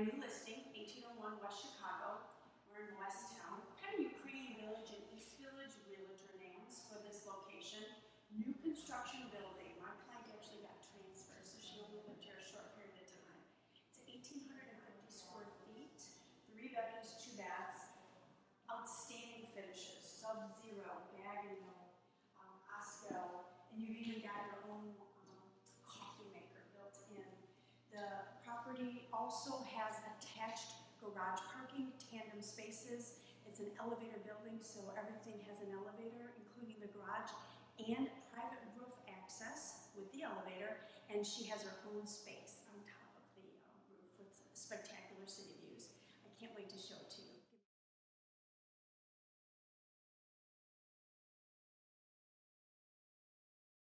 My new listing, 1801 West Chicago. We're in West Town, kind of Ukrainian Village and East Village realtor names for this location. New construction building. My client actually got transferred, so she only lived here a short period of time. It's 1,850 square feet, three bedrooms, two baths, outstanding finishes, sub-zero, Bagnall, um, Osco, and you've even got your own um, coffee maker built in. The property also has attached garage parking, tandem spaces. It's an elevator building, so everything has an elevator, including the garage, and private roof access with the elevator, and she has her own space on top of the uh, roof with spectacular city views. I can't wait to show you.